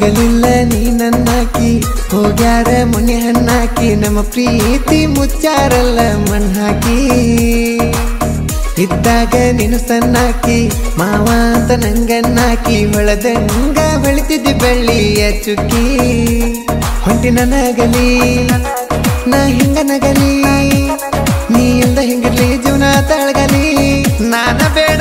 ಸಿಗಲಿಲ್ಲ ನೀ ನನ್ನಾಕಿ. ಹೋಗ್ಯಾರ ಮುನಿ ಹಣ್ಣಾಕಿ. ನಮ್ಮ ಪ್ರೀತಿ ಮುಚ್ಚಾರಲ್ಲ ಮಣ್ಣಾಕಿ. ಹಾಕಿ ಇದ್ದಾಗ ನೀನು ಸಣ್ಣಾಕಿ. ಮಾವ ಅಂತ ನಂಗನ್ನಾಕಿ. ಹೊಳದಂಗ ಬೆಳಿತಿದ್ದಿ ಬೆಳ್ಳಿಯ ಚುಕ್ಕಿ ಹೊಂಟಿ ನನಗಲಿ, ನಾ ಹಿಂಗ ನಗಲಿ. ನೀ ಇಲ್ದ ಹಿಂಗಿರ್ಲಿ, ಜೀವನ ತಳಗಲಿ. ನಾನ ಬೇಡ